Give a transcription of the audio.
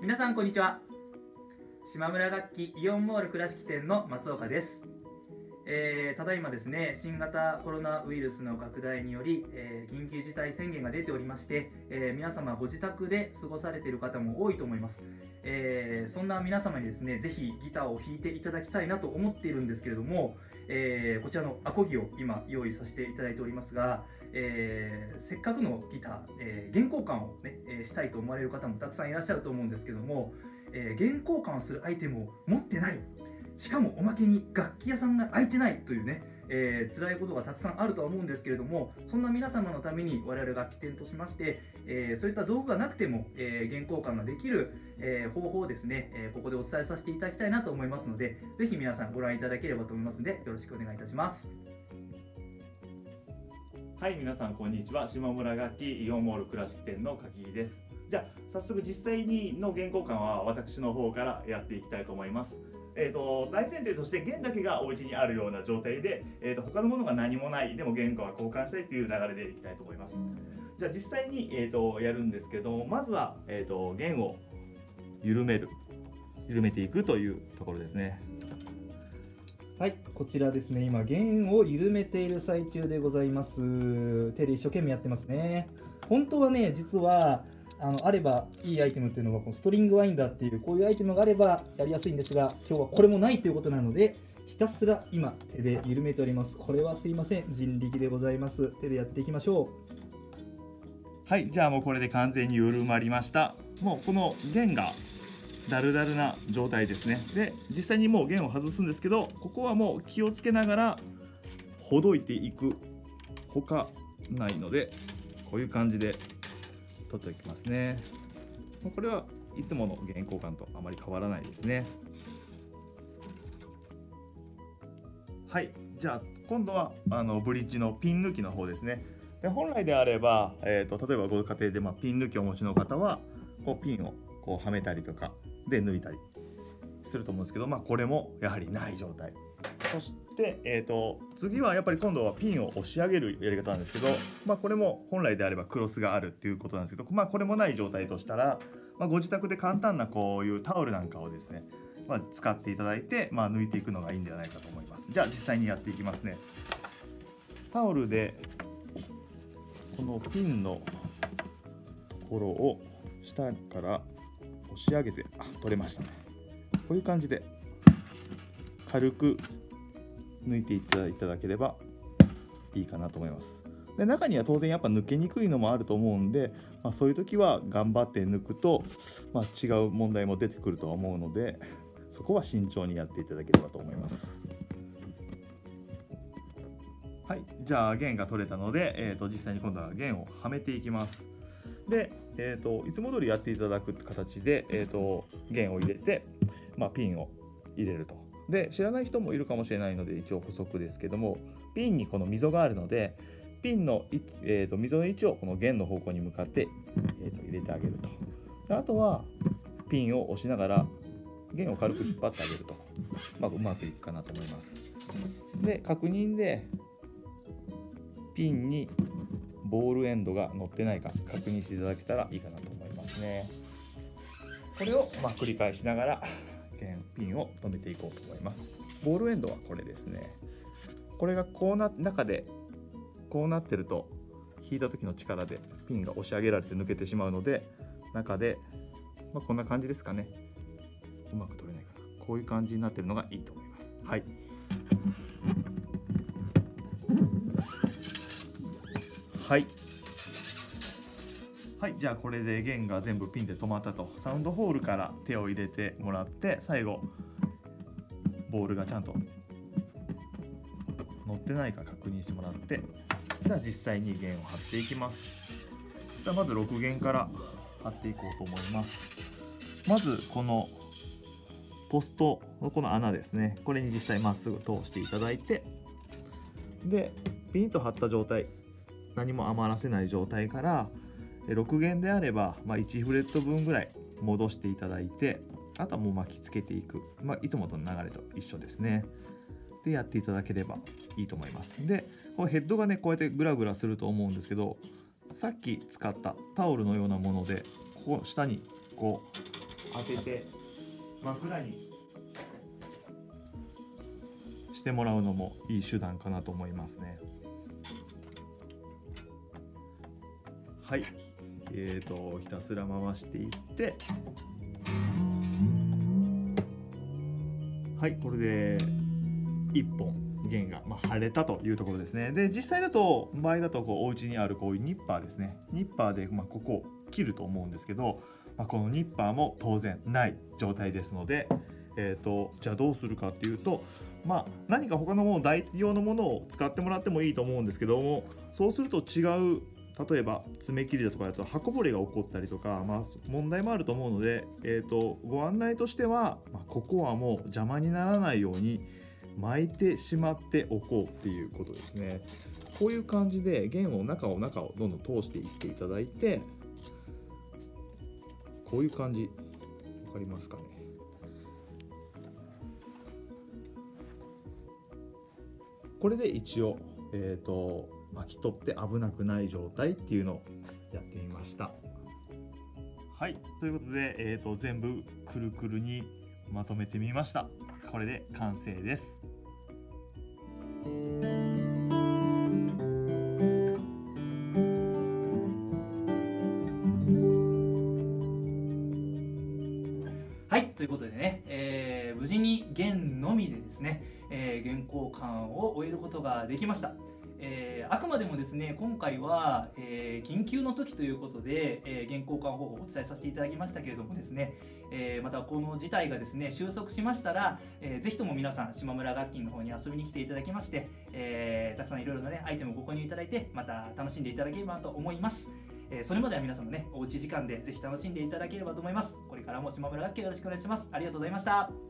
皆さんこんにちは。島村楽器イオンモール倉敷店の松岡です、えーただいまですね新型コロナウイルスの拡大により、えー緊急事態宣言が出ておりまして、えー皆様ご自宅で過ごされている方も多いと思います、えそんな皆様にですねぜひギターを弾いていただきたいなと思っているんですけれども、えこちらのアコギを今用意させていただいておりますが、えーせっかくのギター、えー原交換を、ねえしたいと思われる方もたくさんいらっしゃると思うんですけども、えー原交換をするアイテムを持ってないしかもおまけに楽器屋さんが空いてないというね、えー辛いことがたくさんあるとは思うんですけれどもそんな皆様のために我々楽器店としまして、えーそういった道具がなくても、えー原交換ができる、えー方法をですね、えーここでお伝えさせていただきたいなと思いますのでぜひ皆さんご覧いただければと思いますのでよろしくお願いいたします。はい、皆さんこんにちは。島村楽器イオンモール倉敷店の柿木です。じゃあ早速実際にの原交換は私の方からやっていきたいと思います。えー、と大前提として弦だけがお家にあるような状態で、えー、と他のものが何もないでも弦は交換したいっていう流れでいきたいと思います。じゃあ実際に、えー、とやるんですけどまずは、えー、と弦を緩める緩めていくというところですね。はい、こちらですね、今、弦を緩めている最中でございます。手で一生懸命やってますね。本当はね、実は、あのあればいいアイテムっていうのがこのストリングワインダーっていうこういうアイテムがあればやりやすいんですが今日はこれもないということなのでひたすら今手で緩めておりますこれはすいません人力でございます手でやっていきましょうはい、じゃあもうこれで完全に緩まりました。もうこの弦がダルダルな状態ですね。で、実際にもう弦を外すんですけど、ここはもう気をつけながらほどいていくほかないので、こういう感じで取っておきますね。これはいつもの弦交換とあまり変わらないですね。はい、じゃあ今度はあのブリッジのピン抜きの方ですね。で本来であれば、えー、と例えばご家庭で、まあ、ピン抜きをお持ちの方はこうピンをこうはめたりとかで抜いたりすると思うんですけど、まあ、これもやはりない状態そして、えー、と次はやっぱり今度はピンを押し上げるやり方なんですけど、まあ、これも本来であればクロスがあるっていうことなんですけど、まあ、これもない状態としたら、まあ、ご自宅で簡単なこういうタオルなんかをですね、まあ、使っていただいて、まあ、抜いていくのがいいんではないかと思います。じゃあ実際にやっていきますね。タオルでこのピンのところを下から押し上げてあ取れましたね。こういう感じで軽く抜いていただいただければいいかなと思いますで中には当然やっぱ抜けにくいのもあると思うんで、まあ、そういう時は頑張って抜くと、まあ、違う問題も出てくるとは思うのでそこは慎重にやっていただければと思いますはい、じゃあ弦が取れたので、えー、と実際に今度は弦をはめていきます。で、えー、といつも通りやっていただく形で、えー、と弦を入れて、まあ、ピンを入れると。で知らない人もいるかもしれないので一応補足ですけどもピンにこの溝があるのでピンのい、えー、と溝の位置をこの弦の方向に向かって、えー、と入れてあげると。であとはピンを押しながら弦を軽く引っ張ってあげると、まあ、うまくいくかなと思います。で確認でピンにボールエンドが乗ってないか確認していただけたらいいかなと思いますね。これをまあ繰り返しながらピンを止めていこうと思います。ボールエンドはこれですね。これがこうな中でこうなってると引いた時の力でピンが押し上げられて抜けてしまうので中で、まあ、こんな感じですかね。うまく取れないかな。こういう感じになってるのがいいと思います。はい。はい。はい、じゃあこれで弦が全部ピンで止まったと。サウンドホールから手を入れてもらって、最後、ボールがちゃんと乗ってないか確認してもらって、じゃあ実際に弦を張っていきます。じゃあまず6弦から張っていこうと思います。まずこのポストのこの穴ですね。これに実際まっすぐ通していただいて、で、ピンと張った状態、何も余らせない状態から6弦であれば、まあ、1フレット分ぐらい戻していただいてあとはもう巻きつけていく、まあ、いつもとの流れと一緒ですね。でやっていただければいいと思います。でこのヘッドがねこうやってグラグラすると思うんですけどさっき使ったタオルのようなものでここ下にこう当てて枕に。してもらうのもいい手段かなと思いますね。はいえーとひたすら回していって。はいこれで1本弦が、まあ、腫れたというところですね。で実際だと場合だとこうお家にあるこういうニッパーですね。ニッパーで、まあ、ここを切ると思うんですけど、まあ、このニッパーも当然ない状態ですので、えーと、じゃあどうするかっていうとまあ、何か他のもの代用のものを使ってもらってもいいと思うんですけどもそうすると違う例えば爪切りだとかだと刃こぼれが起こったりとか、まあ、問題もあると思うので、えーと、ご案内としては、まあ、ここはもう邪魔にならないように巻いてしまっておこうっていうことですね。こういう感じで弦を中を中をどんどん通していっていただいてこういう感じ。分かりますかね？これで一応えっ、ー、と巻き取って危なくない状態っていうのをやってみました。はい。ということで、えーと全部くるくるにまとめてみました。これで完成です。はい。ということでね、えー、無事に弦のみでですね、えー、原交換を終えることができました。えー、あくまでもですね今回は、えー、緊急の時ということで、えー、原交換方法をお伝えさせていただきましたけれどもですね、えー、またこの事態がですね収束しましたら、えー、ぜひとも皆さん島村楽器の方に遊びに来ていただきまして、えー、たくさんいろいろなねアイテムをご購入いただいてまた楽しんでいただければと思います。えー、それまでは皆さんのねおうち時間でぜひ楽しんでいただければと思います。これからも島村楽器よろしくお願いします。ありがとうございました。